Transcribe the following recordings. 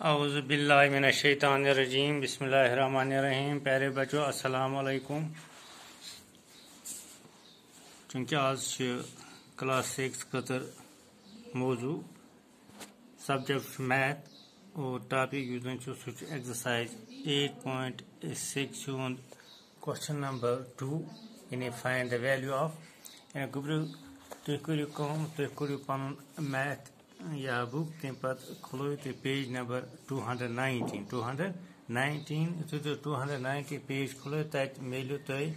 अउज़बिल्लिमिनशैतानरजीम बिस्मिल्लाहिर्रहमानिर्रहीम। प्यारे बच्चों अस्सलाम वालेकुम चूँकि आज क्लास सिक्स खतर मौजू सब्जेक्ट मैथ और टॉपिक युस सह exercise eight point six question number two यानी फाइंड द वैल्यू ऑफ़ गुब्रू तुम करू तुम करू पन मैथ या बुक तम पे खुलो तुम page number two hundred nineteen two hundred nineteen यु टू हंड्रेड नाइनटीन पेज खुलो तत मिलो तुम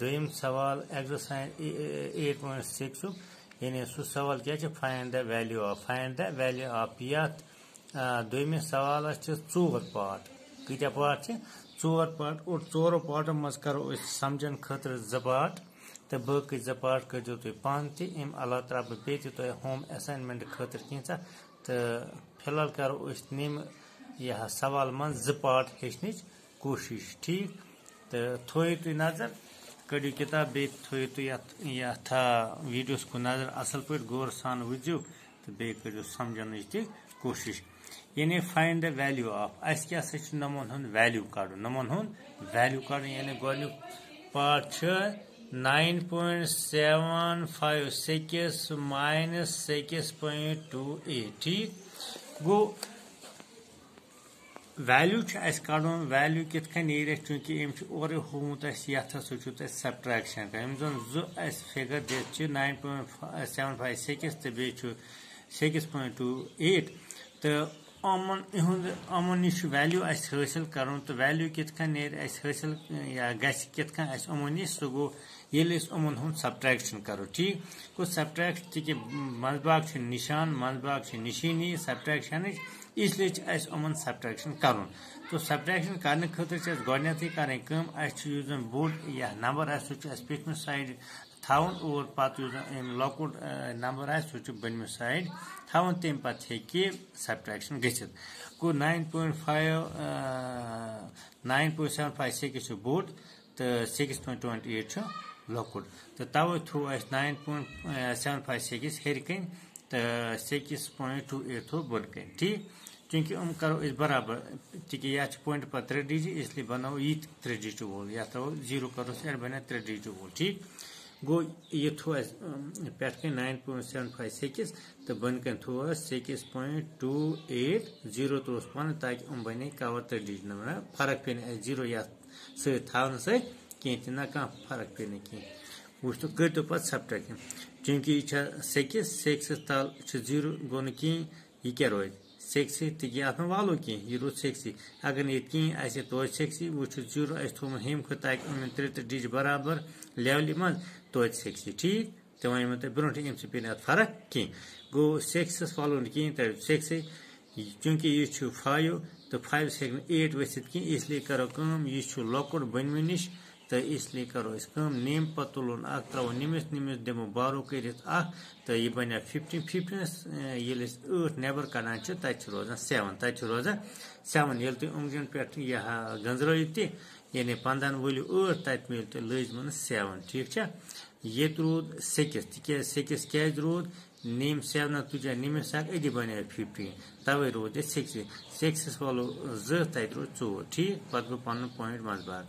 दम सवाल एक्सरसाइज एट पॉइंट सिक्स यानी सह सवाल क्या find the value of find the value of ये दमिस सवाल चोर पार्ट कत्या पार्ट चोर पार्ट और चोरो पार्टो मज करो समझन खतर ज तो बाकी जो पार्ट कर तुम पान तम अलावा त्रा बह बे होम असाइनमेंट खतर कैसा तो फ़िलहाल करो नम यह सवाल मन जो पार्ट हेचन कोशिश। ठीक? तो थो तुम नज़र कड़ो किताब बे थो यथ वीडियोस को नज़र असल पे गौर सान वुजो तो बे करो समझन कोशिश। यानी फाइन द वैल्यू ऑफ़ अस क्या नमन हूँ वैल्यू कड़ नमन हूँ वैल्यू कड़ यानी गोल part nine point seven five six minus six point two eight ठीक? गो वैल्यू कड़ वैल्यू कित नीर चूँकि अम और होमुत ये सब्ट्रैक्शन कर जो फिगर दिख nine point seven five six तो सिक्स पॉइंट टू एट तो अमन इहुंद अमन नश वैल्यू हासिल कर तो वैल्यू कित नीर हासिल या गत अमन नश सह गो ये अमन हूँ सब्ट्रैक्शन करो ठीक गो सब्ट्रैक्ट ती मजबाग निशान मजबाग निशानी सब्ट्रैक्शन इसलिए अमन सब्ट्रैक्शन कर तो या थवन और पत लकुट नंबर सह बनम साइड। थवन तम पे सब्ट्रैक्शन गो nine point five nine point seven five six board तो सिक्स पॉइंट ट्वेंटी एट लकुट तो तवे थ्रो अस nine point seven five six हर कन तो सिक्स पॉइंट टू एट थ्रो बन कन। ठीक? चूँकि हम करो इस बराबर ती यह पॉइंट पे त्रे डिजिट इसलिए बनाओ ये त्रे डिजिट वोल यह त्रो ज़ीरो करो एड बना त्रे डिजिट वोल ठीक? गो यह थो पे nine point seven five six तो बन कन थो six point two eight zero त्रोस पन ताकि हम बने कवर त्रे डिजिट ना फ़र्क पे ज़ीरो यह सवन सत कह ना कह फ़र्क पे कह वो तो कर तो पत सब्ट्रैक्शन चूँकि यह सिक्स सिक्स तल ज़ीरो गो न यह क्या रोज सिक्स ती अत वालो कह रोज सिक्स अगर ये तो सिक्स वो ज़ीरो अस थो हम खुद ताकि त्रे डिज बराबर लेवल मज तो सिक्स ठीक तो वन तुम ब्रो अम पे अत फ़र्क कह गो सिक्स वालो कहें तो सिक्स चूँकि यह फाइव तो फाइव हेक एट वसित कह इसलिए करो यह लकुट बनमे नश तो इसलिए करो कम नेम पे तुलन अख त्रो नमिस नमिस दमो बारो कर तो यह बन फिफ्टीन फिफ्टीनस ये नबर कड़ान तत रोजान सेवन तत रोजान सेवन ये तुम उंगजन पे यह गंजरो यानी पंदन वलियो ठ तत मिल तो लजमन सेवन ठीक ये रूद सिक्स तिक सिक्स क्या रूद नेम सेवन तुझा नमिस अख अदी बन फिफ्टीन तवे रोद सिक्स सिक्स वालो जो तत रोद चोर ठीक पे गो पन पॉइंट मजबाग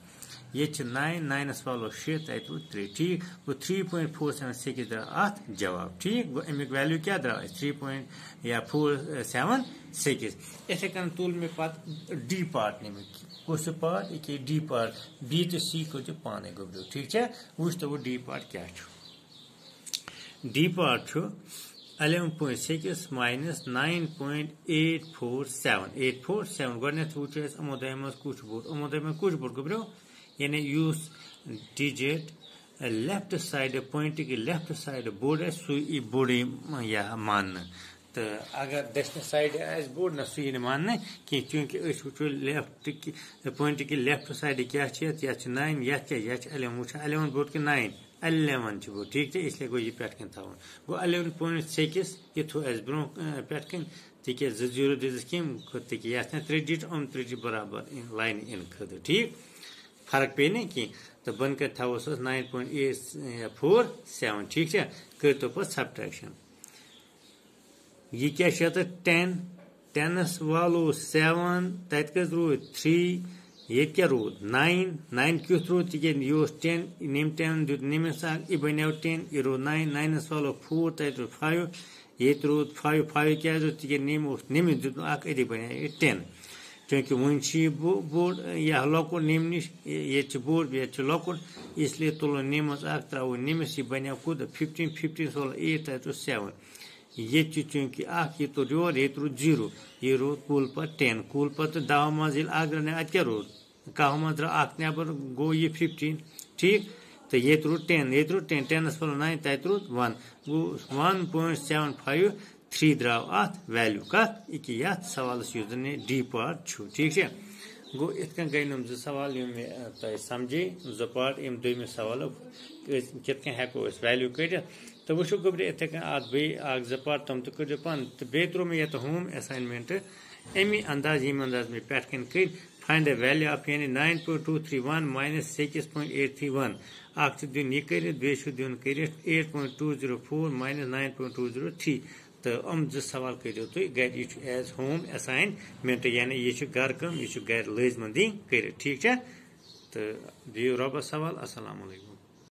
ये नाइन नाइनस वालो शे वो त्रे ठीक गो three point four seven six द्रा अत जवाब ठीक गो अमिक वैल्यू क्या द्रा थ्री पॉइंट या फोर सेवन सिक्स इथे कन तुल मे पत डी पार्ट नमिक कुछ पार्ट ये डी पार्ट बी तो सी को जो पाने गोबरो ठीक है? वो तो वो डी पार्ट क्या D part eleven point six minus nine point eight four seven eight four seven गोडनेथ वो यानी यूस डिजिट लेफ़्ट साइड पॉइंट की लेफ़्ट साइड बोर्ड सु बोर्ड यह मान। तो अगर दक्षिण साइड आज बोर्ड ना सह मान कह चूँकि वो लेफ़्ट पॉइंट की लेफ़्ट साइड क्या नाइन यह अलेवन वो अलेवन बोर्ड कि नाइन अलेवन बोर्ड ठीक है, इसलिए गो यह पे थवन गो अलेवन पॉइंट सिक्स यह थो ब्रो पे तिक ज़ीरो दिस कम ये त्रे डिट अम त्रे बराबर लाइन इन खत ठीक? फ़र्क पे नहीं की तो बन कर था उस nine point eight four seven ठीक है कर तो पे सब्ट्रैक्शन ये क्या तो टेन टेनस वालो सेवन तत रूद थ्री ये क्या रूद नाइन नाइन क्युथ रूद तिके यह टेन निम टेन दुत यह बनो टेन यह रूद नाइन नाइनस वालो फोर तत रूद फाइव ये रूद फाइव फाइव क्या रूद तिके निम निमिस दुत अति बने टेन चूँकि वन बोड़ यह लकुट निम नश ये बोड़ ये लकुट इसलिए तुलो निमस त्रो निमिस यह बनो कूद फिफ्टीन फिफ्टीन सोलो एट रूद सेवन ये चूँकि ये तो योर ये रूद ज़ीरो ये रूद कुल पे टेन कुल पे दह मज अगर अत क्या रूद कह मज नबर गो ये फिफ्टीन ठीक तो ये रूद टेन ये रूद टेन टेनस पल नाइन तत रूद वन गो one point seven five three द्राव अत वैल्यू कत ये सवाल डी पार्ट ठीक है गो इत गई नम जो सवाल मे तुम समझे जो पार्ट अम दम सवाल कित हेको वैल्यू कड़ तो वो गोब्रे इथे अत जो पार्ट तम तो कर पान तो बे त्रो मे ये होम असाइनमेंट अमी अंदाज यम अंदाज मे पे कर फाइंड द वैल्यू ऑफ़ यानी nine point two three one minus six point eight three one अख दिन यह कर दिन कर eight point two zero four minus nine point two zero three तो अम जो सवाल करो तुम गर एज होम असाइनमेंट यानी यह गर कम यह गर लजमंदी कर ठीक है तो दिव रबस सवाल असलम